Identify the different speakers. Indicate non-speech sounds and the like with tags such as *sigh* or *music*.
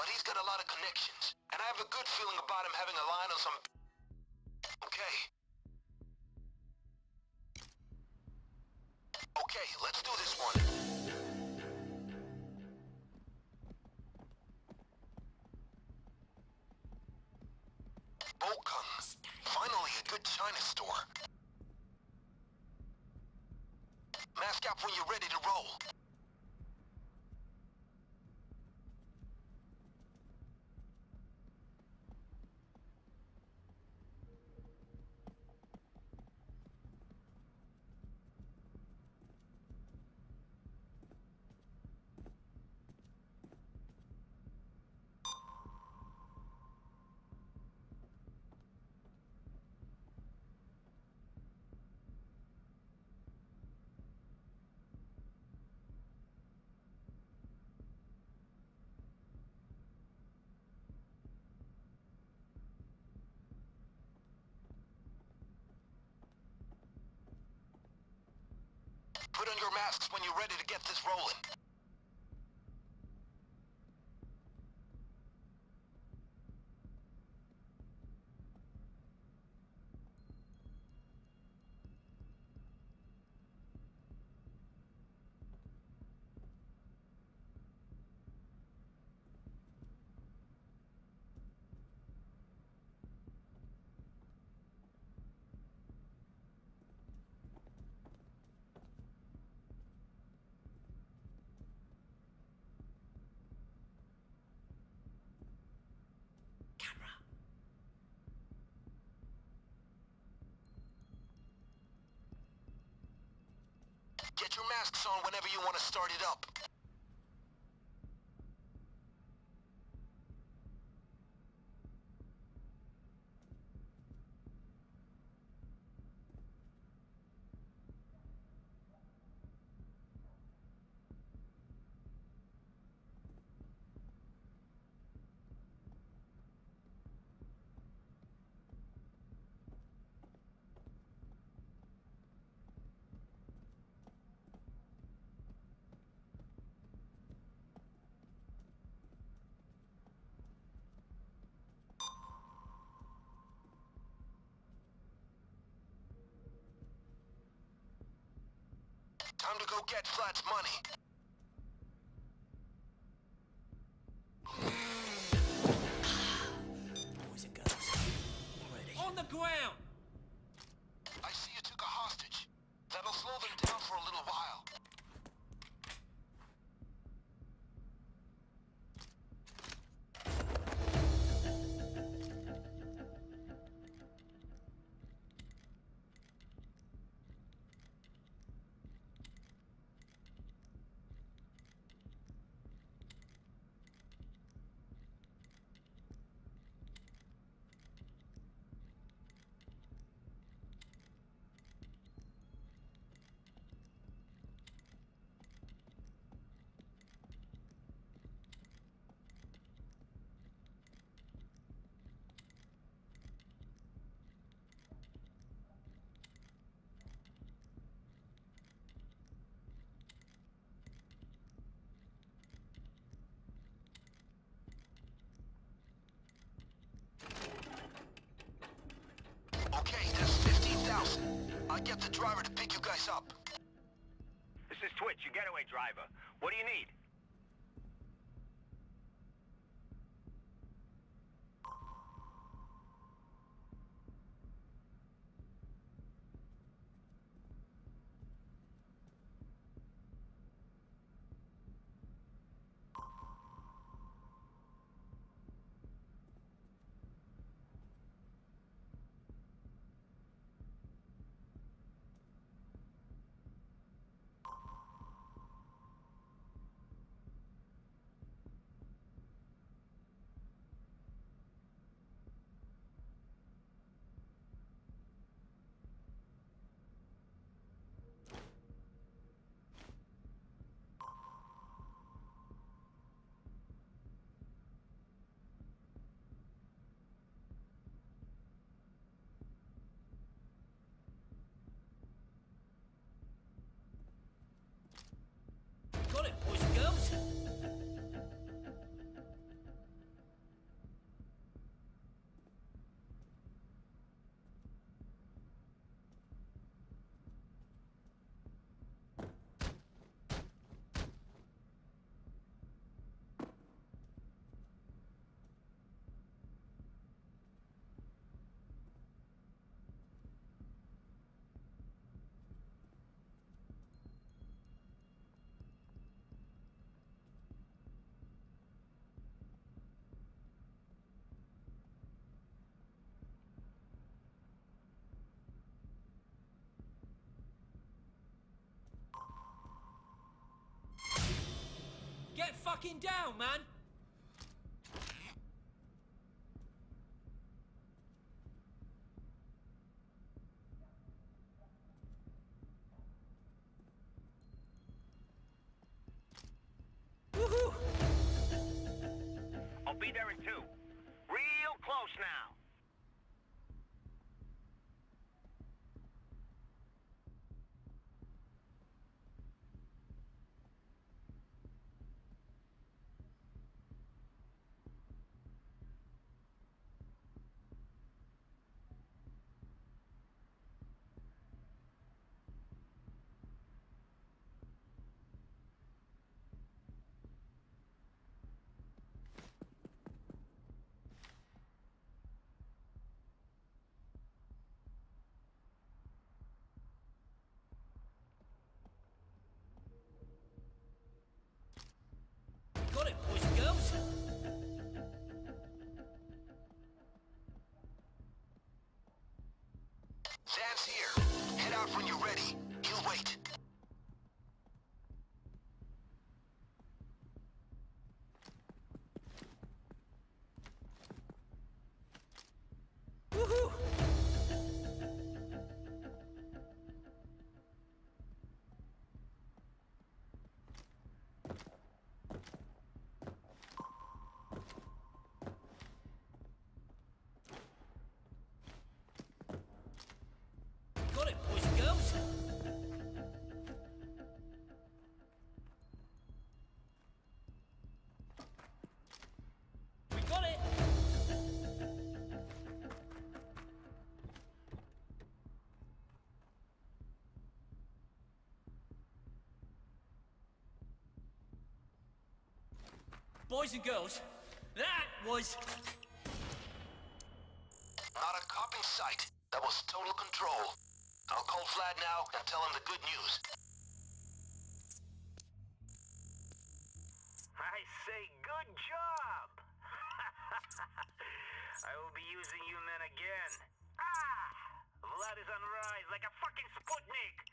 Speaker 1: but he's got a lot of connections. And I have a good feeling about him having a line on some... Okay. Okay, let's do this one. Bokung. Finally, a good China store. Mask up when you're ready to roll. Your masks when you're ready to get this rolling. Get your masks on whenever you want to start it up. Time to get Vlad's money. 15,000. I'll get the driver to pick you guys up.
Speaker 2: This is Twitch, your getaway driver. What do you need?
Speaker 3: Fucking down, man! Boys and girls, that was
Speaker 1: Not a cop in sight. That was total control. I'll call Vlad now and tell him the good news.
Speaker 2: I say good job. *laughs* I will be using you men again. Ah! Vlad is on rise like a fucking Sputnik. Well,